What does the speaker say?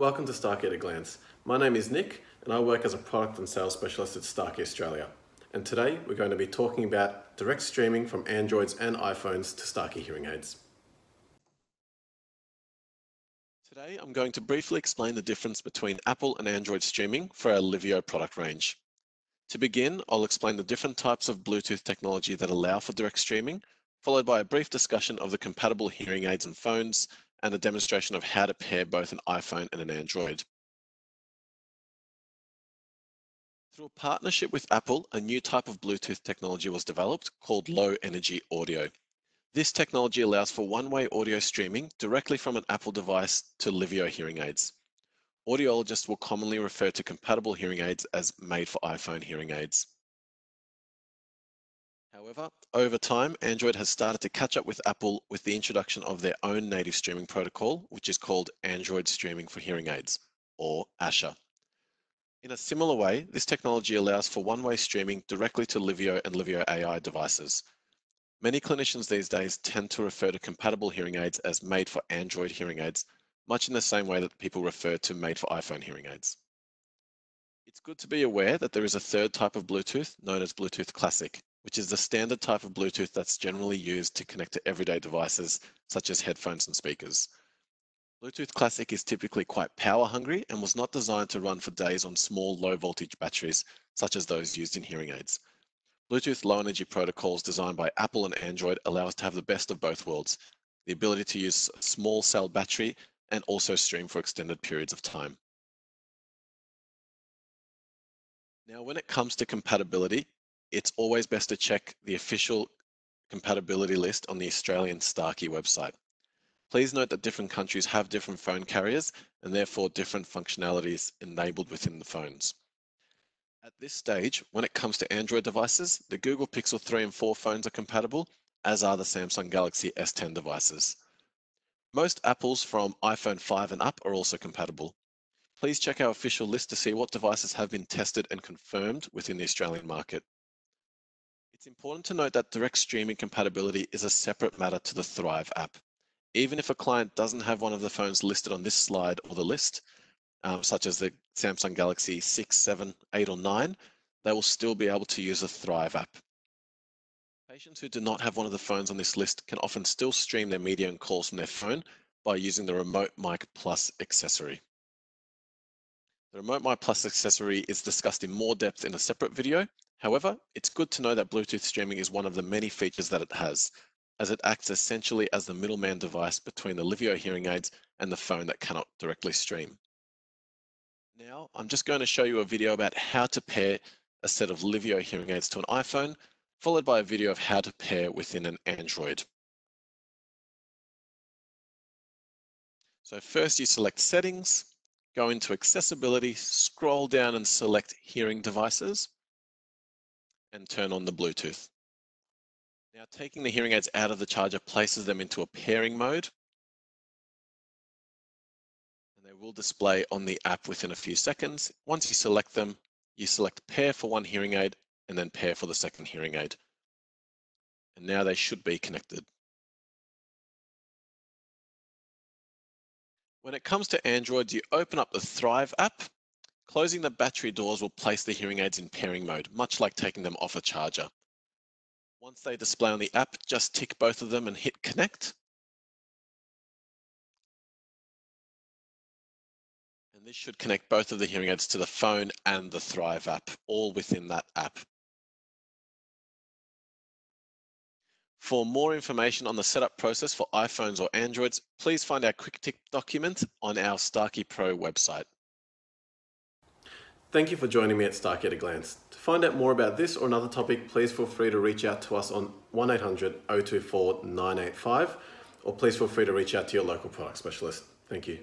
Welcome to Starkey at a Glance. My name is Nick and I work as a product and sales specialist at Starkey Australia. And today we're going to be talking about direct streaming from Androids and iPhones to Starkey hearing aids. Today I'm going to briefly explain the difference between Apple and Android streaming for our Livio product range. To begin, I'll explain the different types of Bluetooth technology that allow for direct streaming, followed by a brief discussion of the compatible hearing aids and phones, and a demonstration of how to pair both an iPhone and an Android. Through a partnership with Apple, a new type of Bluetooth technology was developed called low energy audio. This technology allows for one-way audio streaming directly from an Apple device to Livio hearing aids. Audiologists will commonly refer to compatible hearing aids as made for iPhone hearing aids. However, over time, Android has started to catch up with Apple with the introduction of their own native streaming protocol, which is called Android Streaming for Hearing Aids, or ASHA. In a similar way, this technology allows for one-way streaming directly to Livio and Livio AI devices. Many clinicians these days tend to refer to compatible hearing aids as made for Android hearing aids, much in the same way that people refer to made for iPhone hearing aids. It's good to be aware that there is a third type of Bluetooth known as Bluetooth Classic, which is the standard type of Bluetooth that's generally used to connect to everyday devices such as headphones and speakers. Bluetooth Classic is typically quite power hungry and was not designed to run for days on small low voltage batteries such as those used in hearing aids. Bluetooth low energy protocols designed by Apple and Android allow us to have the best of both worlds, the ability to use a small cell battery and also stream for extended periods of time. Now, when it comes to compatibility, it's always best to check the official compatibility list on the Australian Starkey website. Please note that different countries have different phone carriers and therefore different functionalities enabled within the phones. At this stage, when it comes to Android devices, the Google Pixel 3 and 4 phones are compatible, as are the Samsung Galaxy S10 devices. Most Apples from iPhone 5 and up are also compatible. Please check our official list to see what devices have been tested and confirmed within the Australian market. It's important to note that direct streaming compatibility is a separate matter to the Thrive app. Even if a client doesn't have one of the phones listed on this slide or the list, um, such as the Samsung Galaxy 6, 7, 8 or 9, they will still be able to use the Thrive app. Patients who do not have one of the phones on this list can often still stream their media and calls from their phone by using the Remote Mic Plus accessory. The Remote Mic Plus accessory is discussed in more depth in a separate video. However, it's good to know that Bluetooth streaming is one of the many features that it has, as it acts essentially as the middleman device between the Livio hearing aids and the phone that cannot directly stream. Now, I'm just going to show you a video about how to pair a set of Livio hearing aids to an iPhone followed by a video of how to pair within an Android. So first you select settings, go into accessibility, scroll down and select hearing devices and turn on the Bluetooth. Now taking the hearing aids out of the charger places them into a pairing mode. And they will display on the app within a few seconds. Once you select them, you select pair for one hearing aid and then pair for the second hearing aid. And now they should be connected. When it comes to Android, you open up the Thrive app. Closing the battery doors will place the hearing aids in pairing mode, much like taking them off a charger. Once they display on the app, just tick both of them and hit connect. And this should connect both of the hearing aids to the phone and the Thrive app, all within that app. For more information on the setup process for iPhones or Androids, please find our quick tip document on our Starkey Pro website. Thank you for joining me at Starkey at a Glance. To find out more about this or another topic, please feel free to reach out to us on 1800 024 985 or please feel free to reach out to your local product specialist. Thank you.